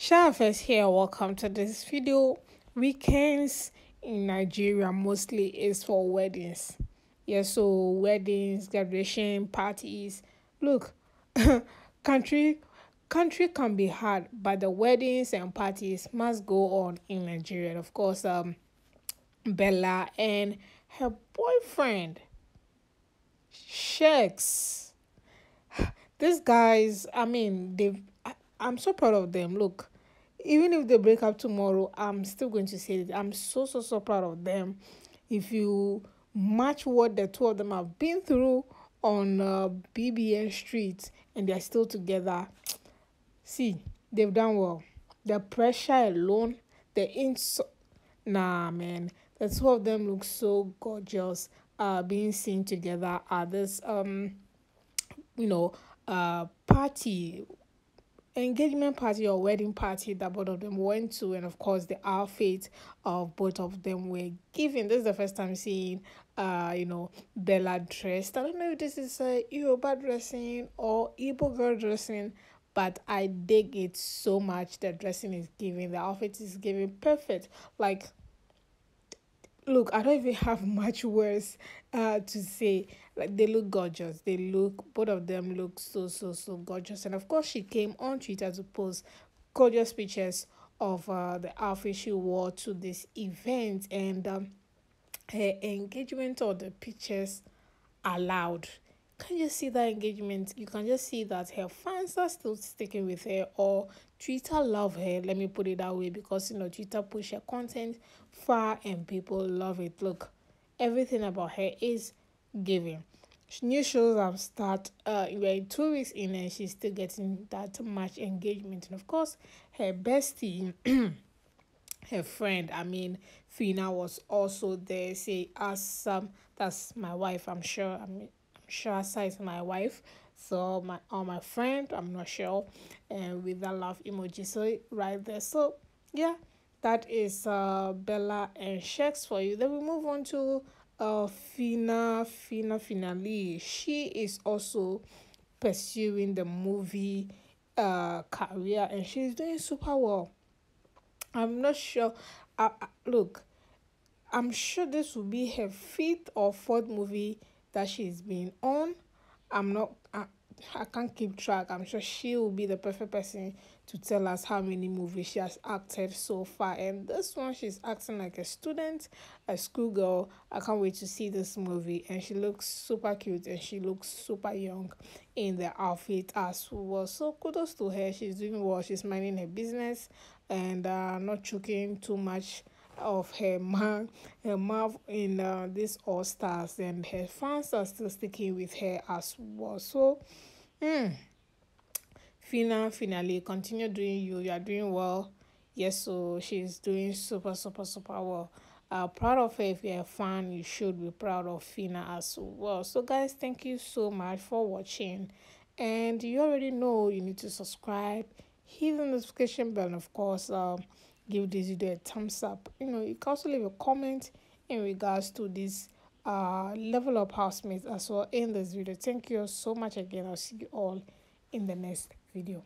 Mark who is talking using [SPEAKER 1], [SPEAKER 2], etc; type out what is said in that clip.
[SPEAKER 1] Sharafest here, welcome to this video. Weekends in Nigeria mostly is for weddings. Yeah, so weddings, graduation, parties. Look, country country can be hard, but the weddings and parties must go on in Nigeria. Of course, um Bella and her boyfriend Sheggz. These guys, I mean, they've I'm so proud of them. Look, even if they break up tomorrow, I'm still going to say it. I'm so so so proud of them. If you match what the two of them have been through on uh, BBN Street and they're still together, see, they've done well. The pressure alone, the ins, nah, man, the two of them look so gorgeous. Uh, being seen together at this um, you know, uh, party engagement party or wedding party that both of them went to and of course the outfit of both of them were given. This is the first time seeing uh you know bella dressed. I don't know if this is a yoruba dressing or Igbo girl dressing but i dig it so much. The dressing is giving the outfit is giving perfect. Like look i don't even have much words uh to say. Like they look gorgeous. They look both of them look so so so gorgeous. And of course she came on twitter to post gorgeous pictures of uh the outfit she wore to this event. And um, her engagement or the pictures allowed can just see that engagement. You can just see that her fans are still sticking with her or twitter love her let me put it that way because you know twitter push her content far and people love it. Look everything about her is giving. New shows have start uh we're two weeks in and she's still getting that much engagement. And of course her bestie her friend i mean Phyna was also there say as um that's my wife i'm sure i mean Shasa is my wife. So my or my friend, I'm not sure. And with the love emoji. So right there. So yeah, that is uh Bella and Sheggz for you. Then we move on to uh Phyna Phyna Finale. She is also pursuing the movie uh career and she's doing super well. I'm not sure. Uh, look, I'm sure this will be her fifth or fourth movie that she's been on. I'm not, I, I can't keep track. I'm sure she will be the perfect person to tell us how many movies she has acted so far. And this one, she's acting like a student, a schoolgirl. I can't wait to see this movie. And she looks super cute and she looks super young in the outfit as well. So kudos to her. She's doing well. She's minding her business and uh, not choking too much of her man her mouth in uh, this all stars and her fans are still sticking with her as well. So mm, Phyna finally continue doing you. You are doing well. Yes so she's doing super super super well. Uh, proud of her. If you're a fan you should be proud of Phyna as well. So guys thank you so much for watching. And you already know you need to subscribe. Hit the notification bell and of course. Um give this video a thumbs up. You know you can also leave a comment in regards to this uh level up housemates as well in this video. Thank you all so much again. I'll see you all in the next video